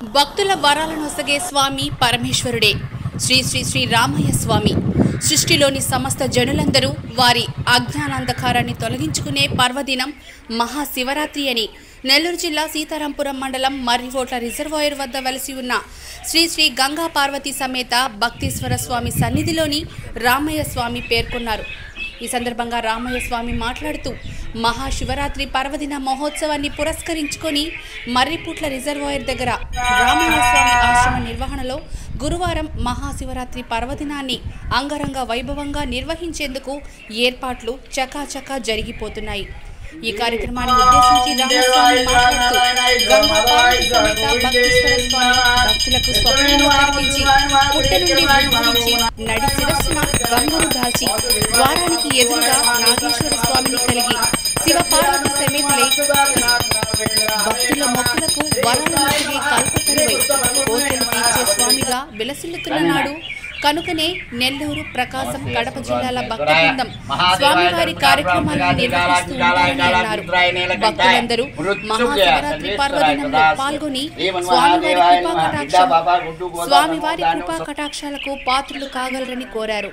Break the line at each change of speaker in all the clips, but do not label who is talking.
భక్తుల వరాలనొసగే స్వామి పరమేశ్వరుడే. శ్రీ శ్రీ శ్రీ రామయ్య స్వామి. సృష్టిలోని సమస్త జనులందరూ వారి అజ్ఞానాంధకారాన్ని తొలగించుకునే పర్వదినం మహాశివరాత్రి అని నెల్లూరు జిల్లా సీతారాంపురం మండలం మర్రివోట్ల రిజర్వాయర్ వద్ద వెలసి ఉన్న శ్రీ శ్రీ గంగా పార్వతి సమేత భక్తీశ్వర స్వామి సన్నిధిలోని రామయ్య స్వామి పేర్కొన్నారు. ఈ సందర్భంగా రామయ్య స్వామి మాట్లాడుతూ మహాశివరాత్రి పర్వదిన మహోత్సవాన్ని పురస్కరించుకొని మర్రిపుట్ల రిజర్వాయర్ దగ్గర రామయ్య స్వామి ఆశ్రమ నిర్వహణలో గురువారం మహాశివరాత్రి పర్వదినాన్ని అంగరంగ వైభవంగా నిర్వహించేందుకు ఏర్పాట్లు చకాచకా జరిగిపోతున్నాయి. ఈ కార్యక్రమాన్ని ఉద్దేశించి రామస్వామి మాట్లాడుతూ గంగా పార్వతి సమేత భక్తీశ్వర స్వామి భక్తులకు స్వప్నంలో కనిపించి పుట్ట నుండి ఉద్భవించి నడి శిరస్సున గంగను దాల్చి ద్వారానికి ఎదురుగా నాగేశ్వర స్వామిని కలిగి శివపార్వతి సమేతులై భక్తుల మొక్కులకు వరాలనుకునే కల్పతరువై కోరికలు తీర్చే స్వామిగా విలసిల్లుతున్న నాడు కనుకనే నెల్లూరు ప్రకాశం కడప జిల్లాల భక్త బృందం స్వామివారి కార్యక్రమాలను నిర్వహిస్తూ ఉంటారని అన్నారు భక్తులందరూ మహాశివరాత్రి పర్వదినంలో పాల్గొని స్వామివారి కృపా కటాక్షం స్వామివారి కృపా కటాక్షాలకు పాత్రులు కాగలరని కోరారు.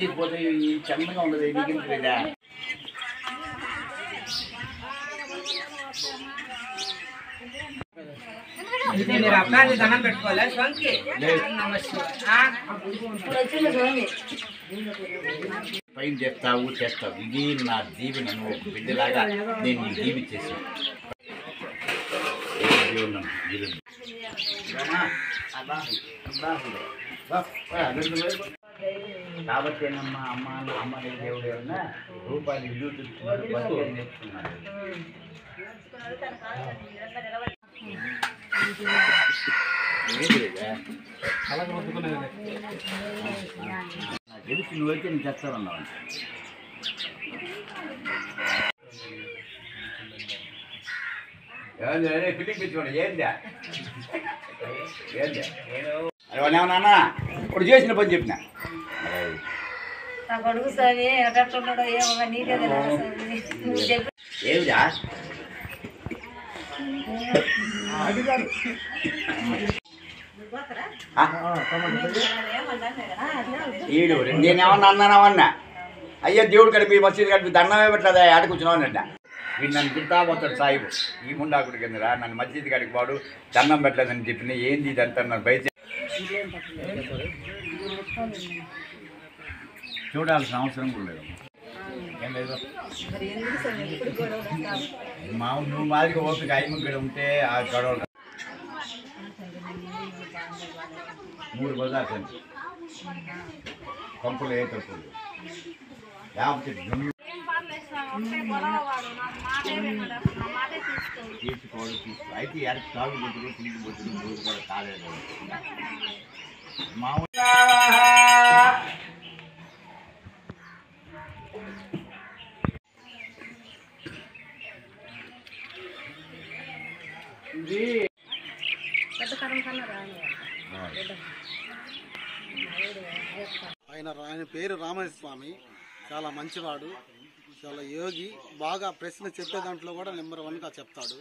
ఇచ్చిపోతే ఈ చందంగా ఉండదు నీకెందుకు
ఇది మీరు అబ్బాయి దండం పెట్టుకోవాలి స్వంకి నమస్తే
పైన చేస్తావు చేస్తావు ఇది నా దీవి నన్ను ఒక బిడ్డలాగా నేను నీ దీవి చేశాను కాబట్టి ఏనమ్మా అమ్మ అమ్మ నీ దేవుడు ఏమన్నా రూపాయలు ఇల్లు తెచ్చుకున్నారు బతికేది నేర్చుకున్నారు ఏంటి ఇదే? నాకు తెలుసు నువ్వైతే నేను చేస్తానన్నావు ఫిలిం తెచ్చుకోండి ఏందా ఏందా అరే వాడు ఏమన్నా ఇప్పుడు చేసిన పని చెప్పిన
నా కొడుకు స్వామి ఎక్కడున్నాడో ఏమో నీకే తెలియదు స్వామి నువ్వు చెప్పి.
ఏమిరా? ఈడు నేనేమన్నా అన్నానవన్నా అయ్యో దేవుడు కడిపి మసీదు కడిపి దండమే పెట్టలేదా ఆడ కూర్చున్నావనంట వీడు నన్ను తింటా పోతాడు సాయిబు. ఈ ముండాకుడి కిందరా నన్ను మసీదు కడికి వాడు దండం పెట్టలేదని చెప్పిన ఏంది ఇదంతా నన్ను బయట చూడాల్సిన అవసరం కూడా లేదు ఏం లేదు మా నువ్వు మాదిరిగా ఓపిక ఐదు ఇక్కడ ఉంటే ఆ గొడవలు మూడు బజార్లు పంపులు ఏ తప్పులు లేకపోతే జున్ను తీసుకోవాలి తీసుకో అయితే ఎరకు తాగు బొద్దులు తిరిగి బొద్దులు మూడు కూడా కాలేదు మామూలు
ఆయన ఆయన పేరు రామయ్య స్వామి చాలా మంచివాడు చాలా యోగి బాగా ప్రశ్న చెప్పే దాంట్లో కూడా నెంబర్ వన్గా చెప్తాడు.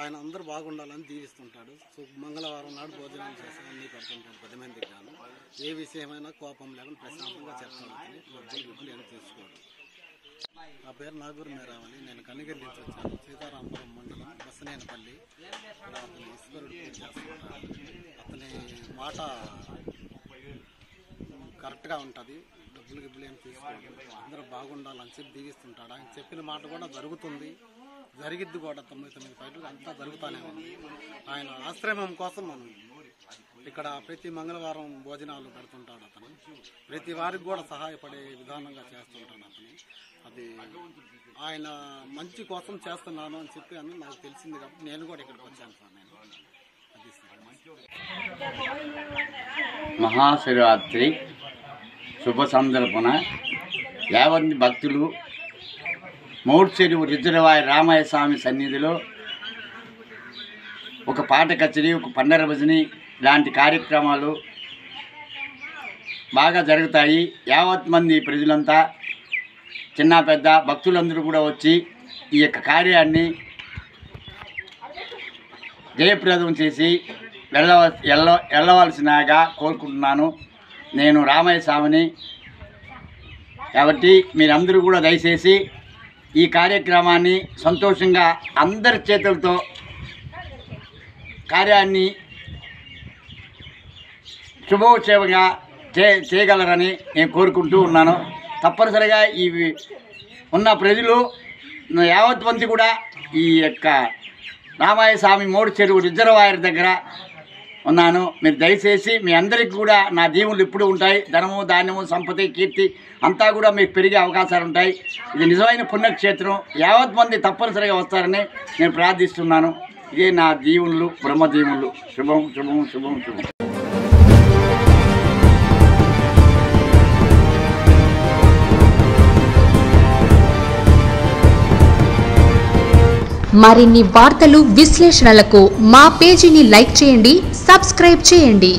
ఆయన అందరూ బాగుండాలని దీవిస్తుంటాడు. సో మంగళవారం నాడు భోజనం చేసి అన్నీ పెడుతుంటాడు. పది మందికి గాను ఏ విషయమైనా కోపం లేకుండా ప్రశాంతంగా చెప్తాడు అతని వద్దులు గుడ్లు ఏం తీసుకోడు నా పేరు నాగూరు మేరావలి నేను కనిగిరి నుంచి వచ్చాను. సీతారామపురం మండలం బసనేనపల్లి. అతని ఈశ్వరుడు అతని మాట కరెక్ట్గా ఉంటుంది. డబ్బులు గిబ్బులు ఏం తీసుకోండి. అందరూ బాగుండాలని చెప్పి దీవిస్తుంటాడు. ఆయన చెప్పిన మాట కూడా జరుగుతుంది. జరిగిద్ది కూడా తొంభై తొమ్మిది ఫైట్లు అంతా జరుగుతానే ఉంది. ఆయన ఆశ్రమం కోసం మనం ఇక్కడ ప్రతి మంగళవారం భోజనాలు పెడుతుంటాడు అతను. ప్రతి వారికి కూడా సహాయపడే విధానంగా చేస్తుంటాడు అతను. అది ఆయన మంచి కోసం చేస్తున్నాను అని చెప్పి అని నాకు తెలిసింది కాబట్టి నేను కూడా ఇక్కడికి వచ్చాను సార్ నేను.
మహాశివరాత్రి శుభ సందర్భన యావత్ భక్తులు మౌడ్చెరువు రిజర్వాయర్ రామయ్య స్వామి సన్నిధిలో ఒక పాట కచేరీ ఒక పండర భజని లాంటి కార్యక్రమాలు బాగా జరుగుతాయి. యావత్ మంది ప్రజలంతా చిన్న పెద్ద భక్తులందరూ కూడా వచ్చి ఈ యొక్క కార్యాన్ని జయప్రదం చేసి వెళ్ళవ వెళ్ళ వెళ్ళవలసినగా కోరుకుంటున్నాను. నేను రామయ్య స్వామిని కాబట్టి మీరందరూ కూడా దయచేసి ఈ కార్యక్రమాన్ని సంతోషంగా అందరి చేతులతో కార్యాన్ని శుభోత్సవంగా చే చేయగలరని నేను కోరుకుంటూ ఉన్నాను. తప్పనిసరిగా ఈ ఉన్న ప్రజలు యావత్ మంది కూడా ఈ యొక్క రామాయ స్వామి మూడు చెరువు రిజర్వాయర్ దగ్గర ఉన్నాను. మీరు దయచేసి మీ అందరికీ కూడా నా దీవులు ఇప్పుడు ఉంటాయి. ధనము ధాన్యము సంపతి కీర్తి అంతా కూడా మీకు పెరిగే అవకాశాలు ఉంటాయి. ఇది నిజమైన పుణ్యక్షేత్రం. యావత్ మంది తప్పనిసరిగా వస్తారని నేను ప్రార్థిస్తున్నాను. ఇదే నా దీవులు బ్రహ్మ దీవులు శుభం శుభం శుభం శుభం.
మరిన్ని వార్తలు విశ్లేషణలకు మా పేజీని లైక్ చేయండి సబ్స్క్రైబ్ చేయండి.